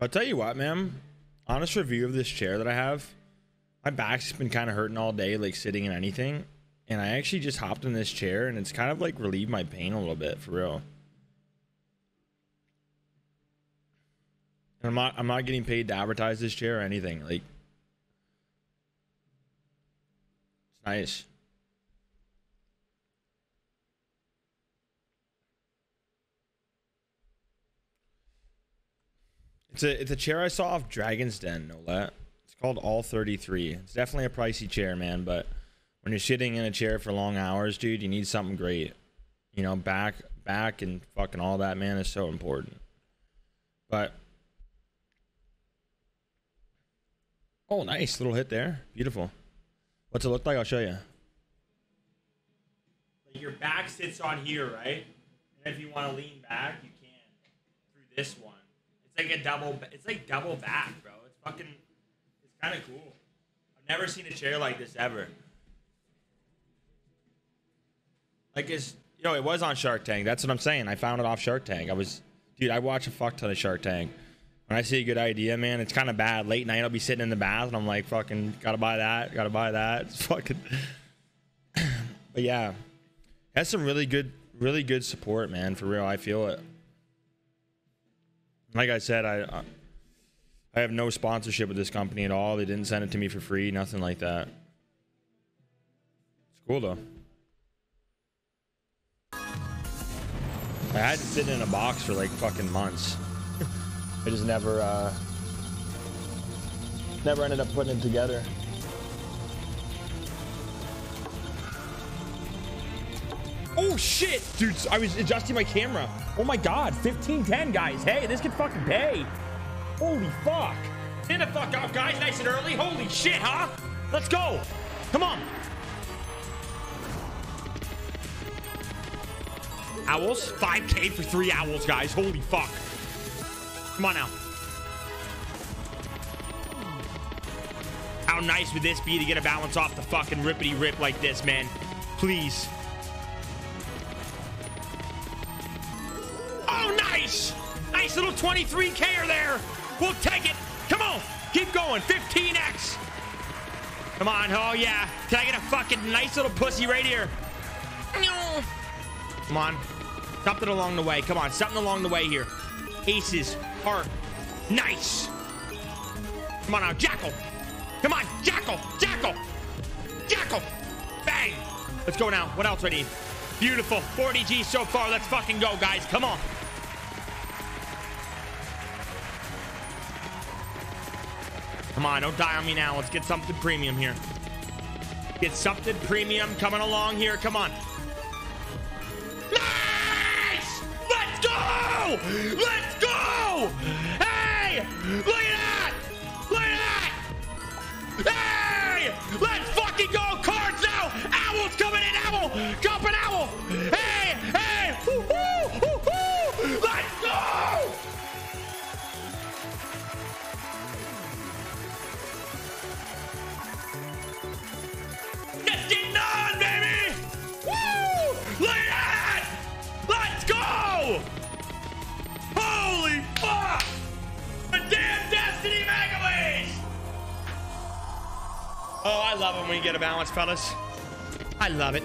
I'll tell you what, ma'am. Honest review of this chair that I have. My back's been kind of hurting all day, like sitting in anything. And I actually just hopped in this chair and it's kind of like relieved my pain a little bit for real. And I'm not I'm not getting paid to advertise this chair or anything. Like it's nice. It's a it's a chair I saw off Dragon's Den, no let. It's called All 33. It's definitely a pricey chair, man, but when you're sitting in a chair for long hours, dude, you need something great. You know, back back and fucking all that, man, is so important. But Oh, nice little hit there. Beautiful. What's it look like? I'll show you. Like your back sits on here, right? And if you want to lean back, you can through this one. It's like a double. It's like double back, bro. It's fucking. It's kind of cool. I've never seen a chair like this ever. Like it's yo, it was on Shark Tank. That's what I'm saying. I found it off Shark Tank. I was, dude. I watch a fuck ton of Shark Tank. When I see a good idea, man, it's kind of bad. Late night, I'll be sitting in the bath and I'm like, fucking, gotta buy that, gotta buy that. It's fucking. but yeah, has some really good, really good support, man. For real, I feel it. Like I said, I, I have no sponsorship with this company at all. They didn't send it to me for free, nothing like that. It's cool though. I had to sit in a box for like fucking months. I just never, uh, never ended up putting it together. Oh shit, dude! I was adjusting my camera. Oh my god, 1510, guys. Hey, this could fucking pay. Holy fuck! Stand the fuck up, guys, nice and early. Holy shit, huh? Let's go. Come on. Owls, 5k for three owls, guys. Holy fuck. Come on now. How nice would this be to get a balance off the fucking rippity rip like this, man? Please. Nice! Nice little 23K er there. We'll take it. Come on. Keep going. 15X. Come on. Oh, yeah. Can I get a fucking nice little pussy right here? Come on. Something along the way. Come on. Something along the way here. Aces. Heart. Nice. Come on now. Jackal. Come on. Jackal. Jackal. Jackal. Bang. Let's go now. What else do I need? Beautiful. 40G so far. Let's fucking go, guys. Come on. Come on, don't die on me now. Let's get something premium here. Get something premium coming along here. Come on. Nice! Let's go! Let's go! Hey! Look at that! Look at that! Hey! Let's fucking go! Cards now! Owl's coming in! Owl! Jumping owl! Love it when you get a balance, fellas. I love it.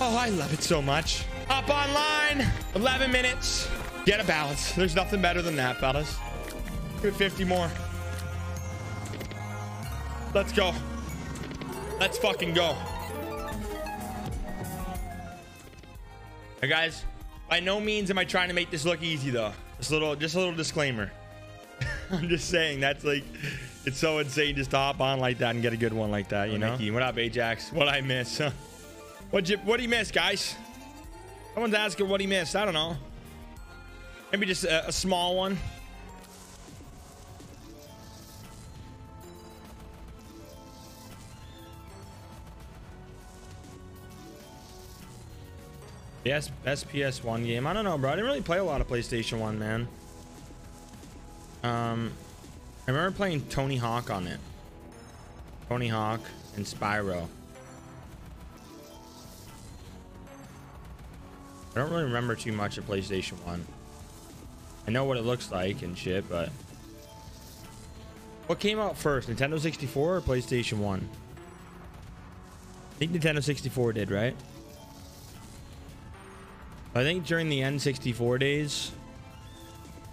Oh, I love it so much. Up online, 11 minutes. Get a balance. There's nothing better than that, fellas. It 50 more. Let's go. Let's fucking go. Hey guys, by no means am I trying to make this look easy though. Just a little, just a little disclaimer. I'm just saying that's like, it's so insane just to hop on like that and get a good one like that, you know? Nikki, what up, Ajax? What I miss? Huh? What you, what do you miss, guys? Someone's asking what he missed. I don't know. Maybe just a, a small one. Yes, best PS1 game. I don't know, bro. I didn't really play a lot of PlayStation 1, man. Um, I remember playing Tony Hawk on it. Tony Hawk and Spyro. I don't really remember too much of PlayStation 1. I know what it looks like and shit, but What came out first, Nintendo 64 or PlayStation 1? I think Nintendo 64 did, right? I think during the N64 days,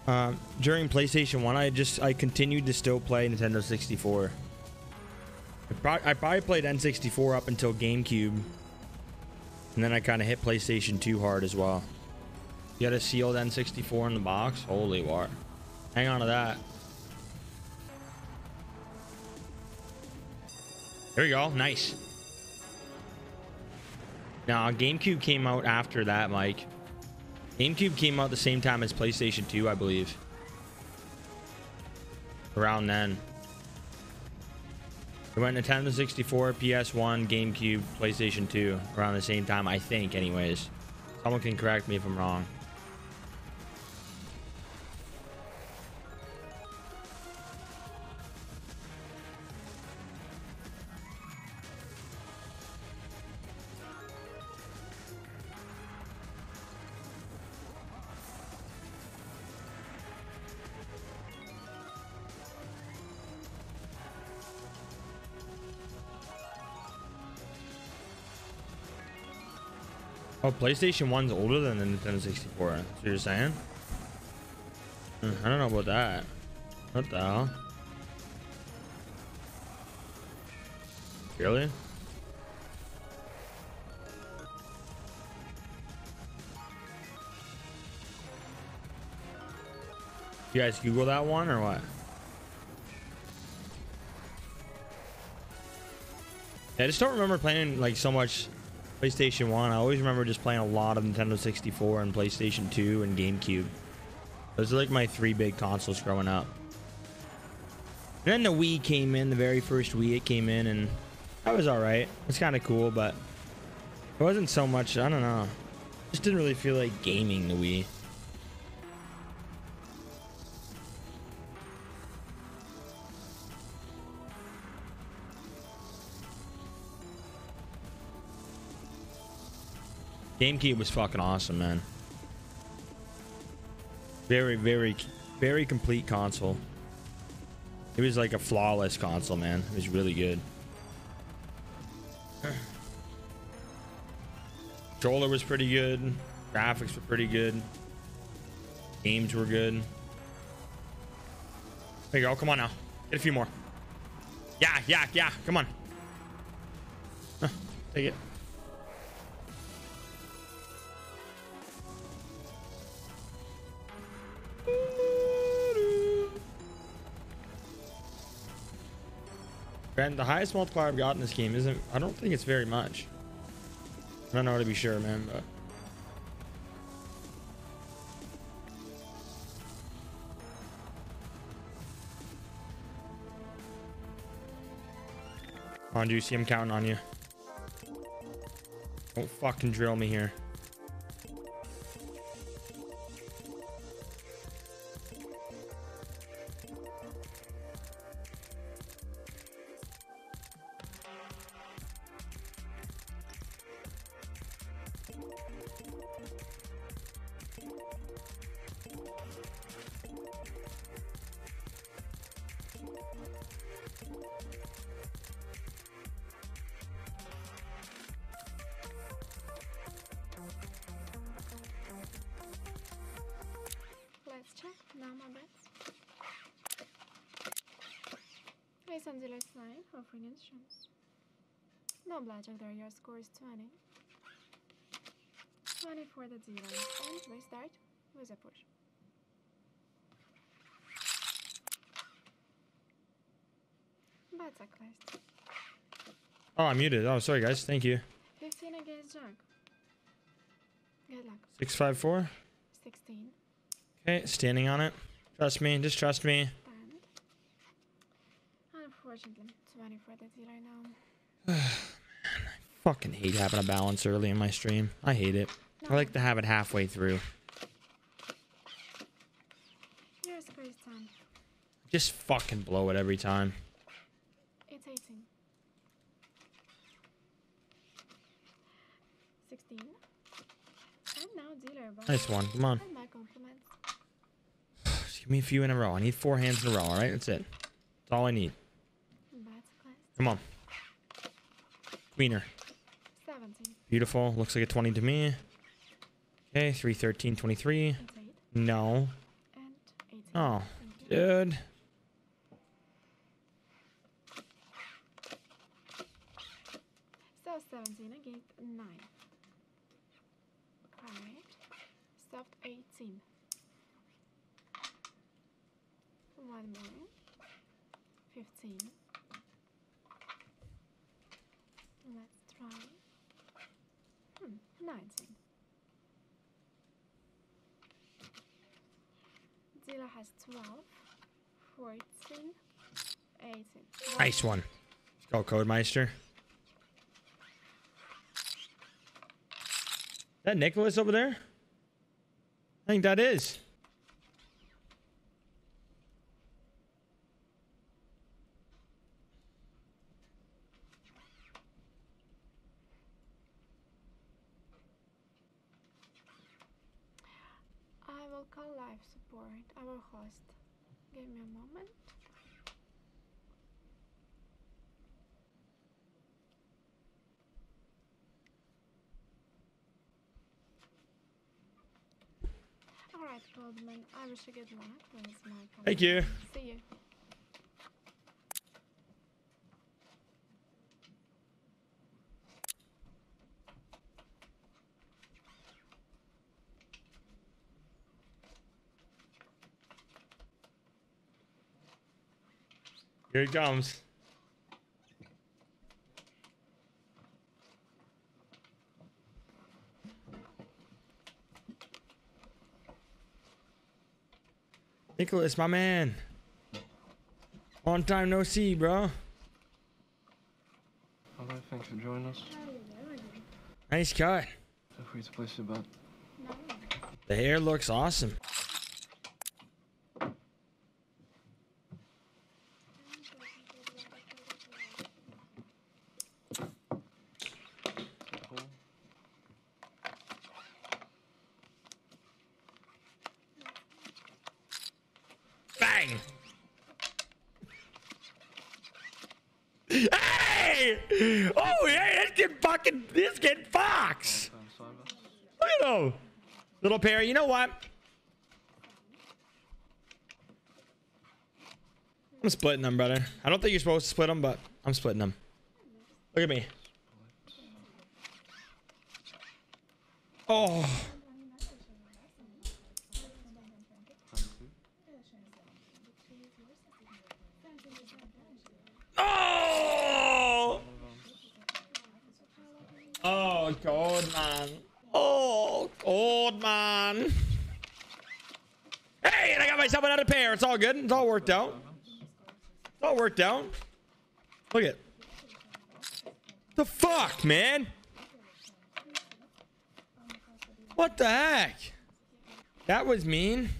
um, during PlayStation 1, I just I continued to still play Nintendo 64. I, pro- I probably played N64 up until GameCube, and then I kind of hit PlayStation 2 hard as well. You got a sealed N64 in the box? Holy war. Hang on to that. There you go. Nice. Now, GameCube came out after that, Mike. GameCube came out the same time as PlayStation 2, I believe. Around then. It went Nintendo 64, PS1, GameCube, PlayStation 2 around the same time, I think, anyways. Someone can correct me if I'm wrong. Oh, PlayStation 1's older than the Nintendo 64. That's what you're saying? Hmm, I don't know about that. What the hell? Really? You guys Google that one or what? Yeah, I just don't remember playing like so much PlayStation 1. I always remember just playing a lot of Nintendo 64 and PlayStation 2 and GameCube. Those are like my three big consoles growing up. And then the Wii came in, the very first Wii it came in, and that was alright. It's kind of cool, but it wasn't so much, I don't know. Just didn't really feel like gaming the Wii. GameCube was fucking awesome, man. Very, very, very complete console. It was like a flawless console, man. It was really good. Controller was pretty good. Graphics were pretty good. Games were good. There you go. Come on now. Get a few more. Yeah, yeah, yeah. Come on. Huh, take it. And the highest multiplier I've got in this game isn't, I don't think it's very much. I don't know to be sure, man, but. Come on, Juicy, I'm counting on you. Don't fucking drill me here. Based on dealer's line, offering insurance. No blackjack there, your score is 20. 20 for the dealer. And restart with a push. Bets are. Oh, I'm muted. Oh, sorry, guys. Thank you. 15 against Jack. Good luck. 654. 16. Okay, standing on it. Trust me. Just trust me. Unfortunately, 20 for the dealer now. Fucking hate having a balance early in my stream. I hate it. I like to have it halfway through. Your score is 10. Just fucking blow it every time. It's 18. 16. And now dealer box. Nice one. Come on. And my compliments. Just give me a few in a row. I need four hands in a row. All right, that's it. That's all I need. Come on. Queener. 17. Beautiful. Looks like a 20 to me. Okay, 3, 13, 23. That's 8. No. And 18. Oh, dude. So 17 again, 9. Alright. Stuffed 18. One more. 15. Let's try. 19. Zilla has 12, 14, 18. Nice one. Let's go, Codemeister. That Nicholas over there? I think that is. I will call life support, our host. Give me a moment. Alright, Goldman, I wish you good luck. That was my Thank you. See you. Here he comes. Nicholas, my man. Long time no see, bro. Hello, thanks for joining us. Nice cut. Feel free to place your bet. The hair looks awesome. Cool. Bang! Oh, yeah, let's get fucking, let's get Fox! Look at him! Little pair, you know what? I'm splitting them, brother. I don't think you're supposed to split them, but I'm splitting them. Look at me. Oh! Oh, God, man. Oh, God, man. Hey, and I got myself another pair. It's all good. It's all worked out. It's all worked out. Look at the fuck, man. What the heck? That was mean.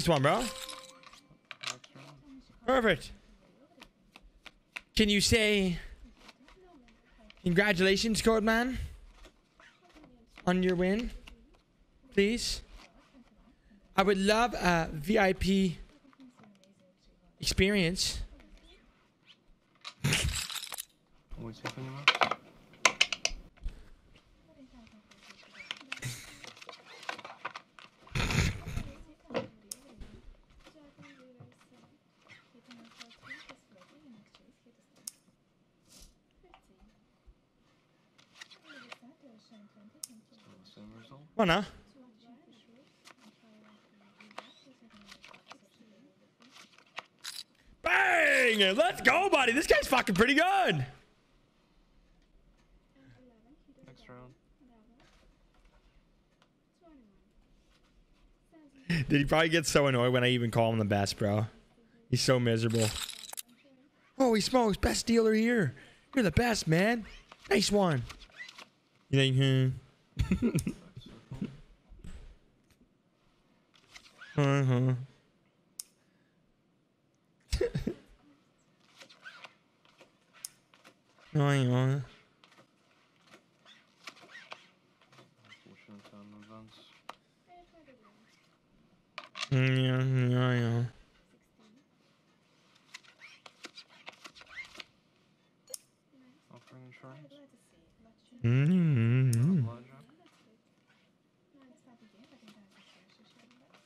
Nice one, bro. Perfect. Can you say congratulations, Code Man, on your win, please? I would love a VIP experience. Always here for anyone. Same result. Well, no. Bang! Let's go, buddy. This guy's fucking pretty good. Next round. Did he probably get so annoyed when I even call him the best, bro? He's so miserable. Holy smokes, best dealer here. You're the best, man. Nice one. You think, hmm? Mm-hmm. Going on. Mm, yeah, yeah, yeah.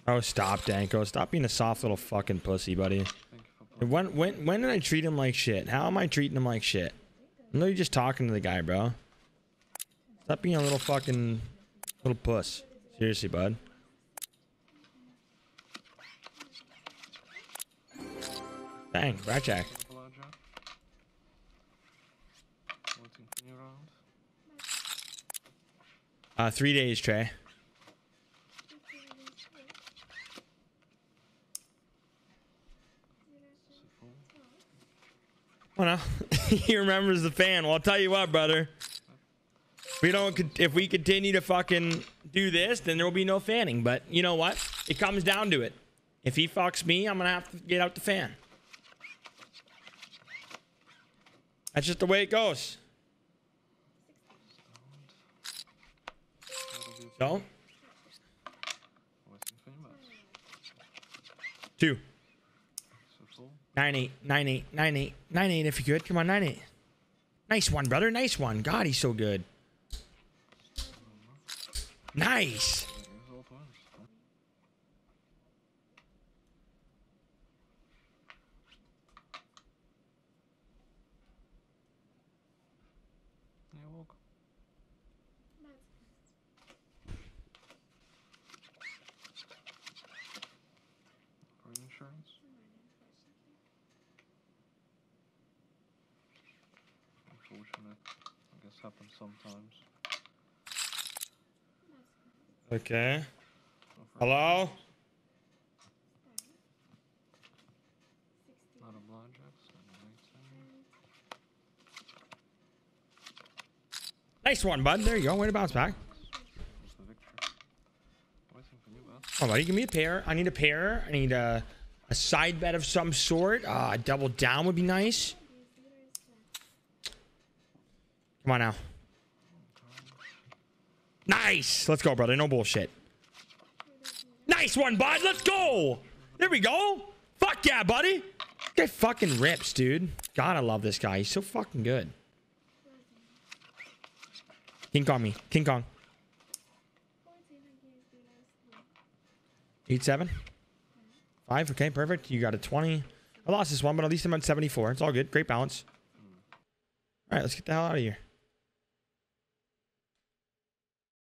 Oh, stop, Danko. Stop being a soft little fucking pussy, buddy. When when when did I treat him like shit? How am I treating him like shit? I'm literally just talking to the guy, bro. Stop being a little fucking little puss. Seriously, bud. Dang, round. Uh, three days, Trey. Is it full? No, he remembers the fan. Well, I'll tell you what, brother. We don't, if we continue to fucking do this, then there will be no fanning. But you know what? It comes down to it. If he fucks me, I'm gonna have to get out the fan. That's just the way it goes. So, two? Nine, eight, nine, eight, nine, eight, nine, eight. If you could, come on, nine, eight. Nice one, brother. Nice one. God, he's so good. Nice. Unfortunate. I guess happens sometimes. Okay. Hello. Not a blackjack. Nice one, bud. There you go. Way to bounce back. Was the victory. Waiting for new bets. Oh, buddy, give me a pair. I need a pair. I need a, a side bet of some sort. Uh, a double down would be nice. Come on now. Nice. Let's go, brother. No bullshit. Nice one, bud. Let's go. There we go. Fuck yeah, buddy. Guy fucking rips, dude. God, I love this guy. He's so fucking good. King Kong me. King Kong. Eight seven. Five. Okay, perfect. You got a twenty. I lost this one, but at least I'm at seventy four. It's all good. Great balance. All right, let's get the hell out of here.